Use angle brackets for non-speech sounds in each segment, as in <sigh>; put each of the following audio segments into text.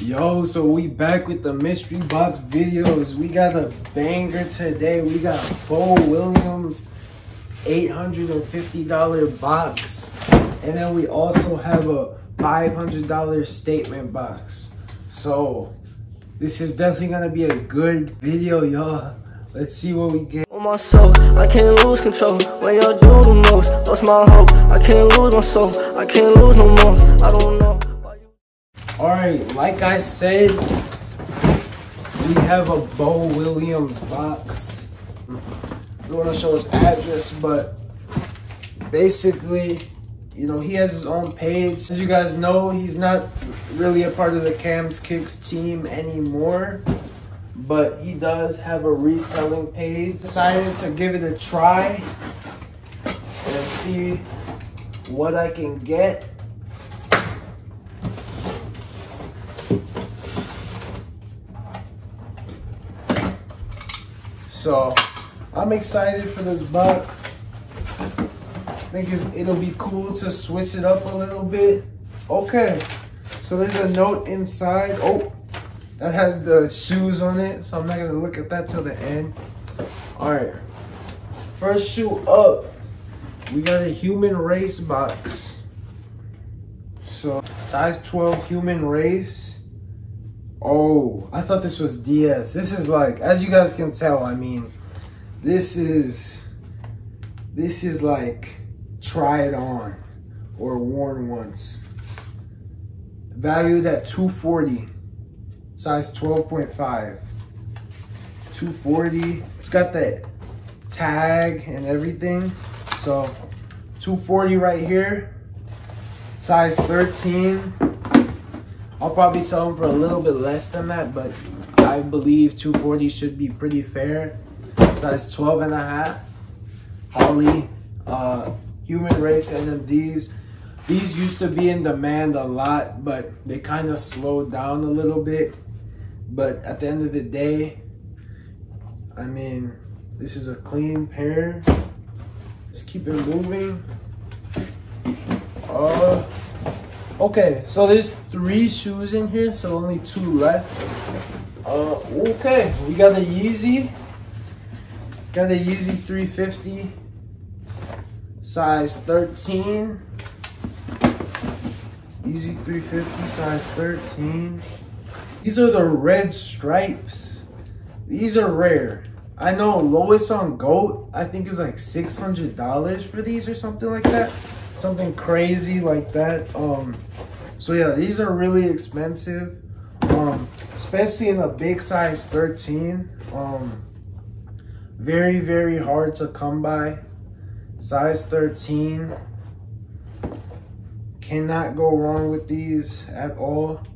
Yo, so we back with the mystery box videos. We got a banger today. We got Bo Williams $850 box. And then we also have a $500 statement box. So this is definitely gonna be a good video, y'all. Let's see what we get. On my soul, I can't lose control. When y'all do the most, lost my hope. I can't lose my soul. I can't lose no more. I don't know. Alright, like I said, we have a Bo Williams box. I don't want to show his address, but basically, you know, he has his own page. As you guys know, he's not really a part of the Cam's Kicks team anymore, but he does have a reselling page. Decided to give it a try and see what I can get. So I'm excited for this box. I think it'll be cool to switch it up a little bit. Okay, so there's a note inside. Oh, that has the shoes on it, so I'm not gonna look at that till the end. All right, first shoe up, we got a human race box. So size 12 human race. Oh, I thought this was DS. This is like, as you guys can tell, I mean, this is, this is like try it on or worn once. Valued at 240, size 12.5. 240, it's got that tag and everything. So 240 right here, size 13. I'll probably sell them for a little bit less than that, but I believe 240 should be pretty fair. Size 12 and a half. Holly, uh, human race NMDs. These used to be in demand a lot, but they kind of slowed down a little bit. But at the end of the day, I mean, this is a clean pair. Let's keep it moving. Uh, Okay, so there's three shoes in here, so only two left. Uh, okay, we got a Yeezy. Got a Yeezy 350, size 13. Yeezy 350, size 13. These are the red stripes. These are rare. I know lowest on GOAT, I think is like $600 for these or something like that something crazy like that. Um, so yeah, these are really expensive, um, especially in a big size 13. Um, very, very hard to come by. Size 13. Cannot go wrong with these at all.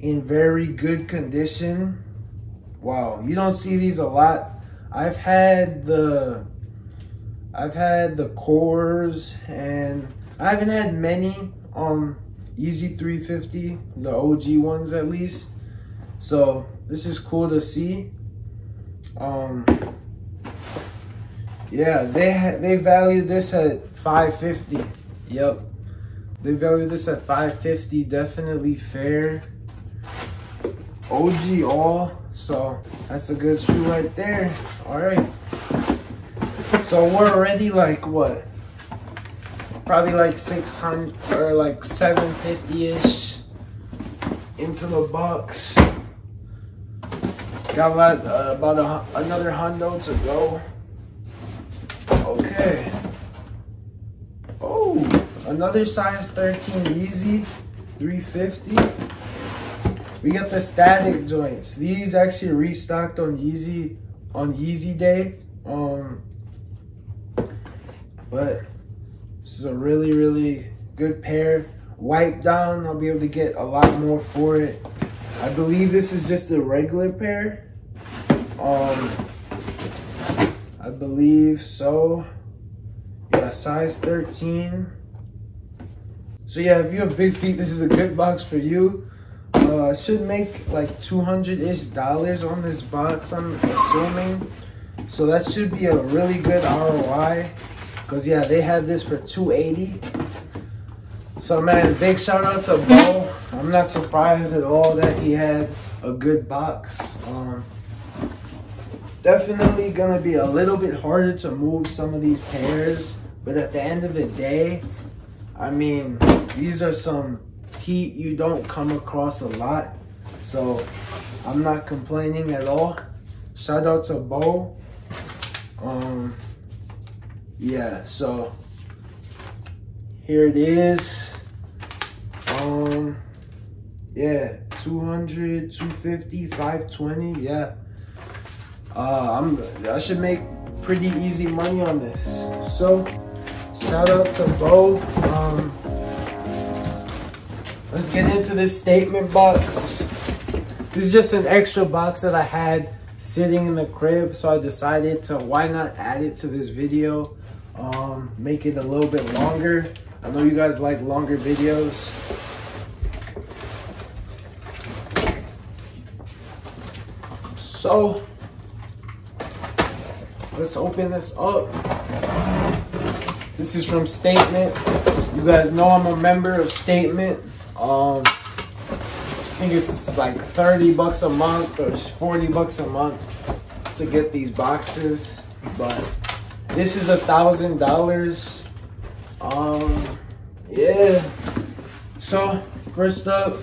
In very good condition. Wow, you don't see these a lot. I've had the I've had the cores and I haven't had many um Yeezy 350, the OG ones at least. So this is cool to see. Um yeah, they they valued this at 550. Yep. They valued this at 550, definitely fair. OG all, so that's a good shoe right there. All right. So we're already like what? Probably like 600 or like 750-ish into the box. Got a lot, uh, about a, another hundo to go. Okay. Oh, another size 13 Yeezy, 350. We got the static joints. These actually restocked on Yeezy on Yeezy Day. Um, but this is a really, really good pair. Wipe down, I'll be able to get a lot more for it. I believe this is just the regular pair. Um, I believe so. Yeah, size 13. So yeah, if you have big feet, this is a good box for you. Uh, should make like 200-ish dollars on this box, I'm assuming. So that should be a really good ROI. Cause yeah, they had this for 280. So man, big shout out to Bo. I'm not surprised at all that he had a good box. Um, definitely gonna be a little bit harder to move some of these pairs, but at the end of the day, I mean, these are some heat you don't come across a lot. So I'm not complaining at all. Shout out to Bo. Um, yeah, so here it is. Um, yeah, 200, 250, 520, yeah. Uh, I'm, I should make pretty easy money on this. So, shout out to Bo. Um, let's get into this statement box. This is just an extra box that I had sitting in the crib, so I decided to why not add it to this video, um, make it a little bit longer. I know you guys like longer videos. So, let's open this up. This is from Statement. You guys know I'm a member of Statement. Um, I think it's like 30 bucks a month or 40 bucks a month to get these boxes. But this is a thousand dollars. Um, yeah. So first up,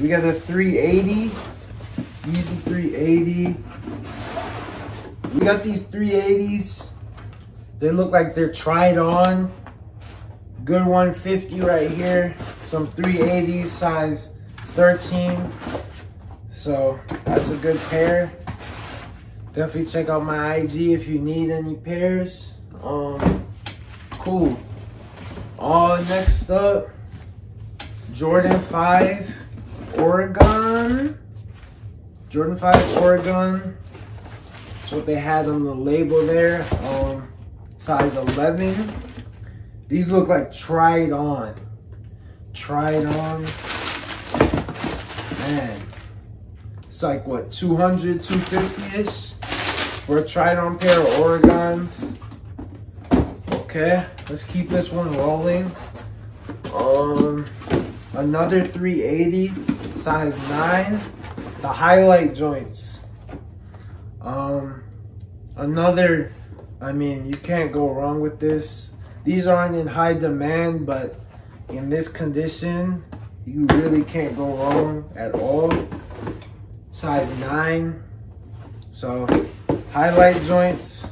we got a 380, Yeezy 380. We got these 380s. They look like they're tried on. Good 150 right here. Some 380s size 13. So that's a good pair. Definitely check out my IG if you need any pairs. Um, cool. Uh, next up, Jordan 5 Oregon. Jordan 5 Oregon. That's what they had on the label there. Um, size 11. These look like tried on. Tried on. Man. It's like what, 200, 250-ish? For a tried on pair of Oregons. Okay, let's keep this one rolling. Um, another 380, size 9. The highlight joints. Um, another, I mean, you can't go wrong with this. These aren't in high demand, but in this condition, you really can't go wrong at all. Size 9. So, highlight joints.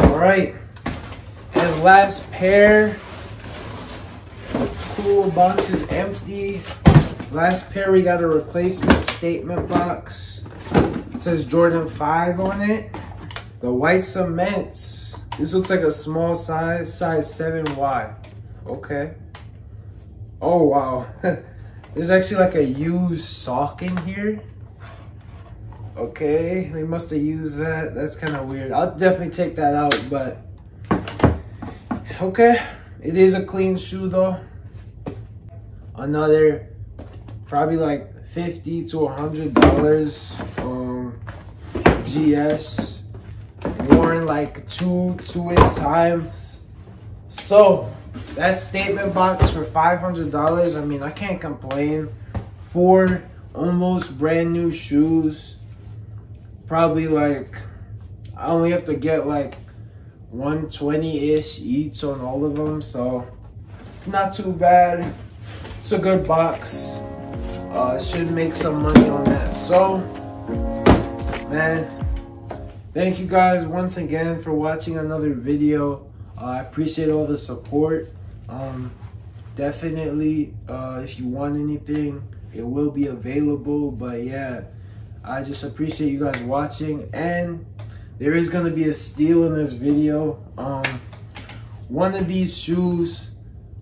Alright. And last pair. Cool box is empty. Last pair, we got a replacement statement box. It says Jordan 5 on it. The white cements. This looks like a small size, size 7Y. Okay. Oh, wow. <laughs> There's actually like a used sock in here. Okay, they must have used that. That's kind of weird. I'll definitely take that out, but okay. It is a clean shoe though. Another probably like 50 to 100 dollars um GS worn like two two inch times. So that statement box for $500, I mean, I can't complain. for almost brand new shoes. Probably like, I only have to get like 120-ish each on all of them. So, not too bad. It's a good box. Uh, should make some money on that. So, man, thank you guys once again for watching another video. Uh, I appreciate all the support. Um, definitely, uh, if you want anything, it will be available. But yeah, I just appreciate you guys watching. And there is going to be a steal in this video. Um, one of these shoes,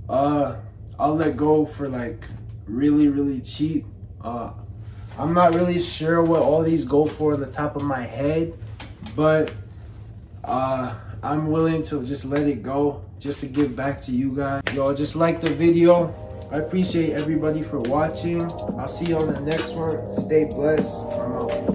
uh, I'll let go for like really, really cheap. Uh, I'm not really sure what all these go for on the top of my head, but uh, I'm willing to just let it go just to give back to you guys. Y'all just like the video. I appreciate everybody for watching. I'll see you on the next one. Stay blessed. I'm out.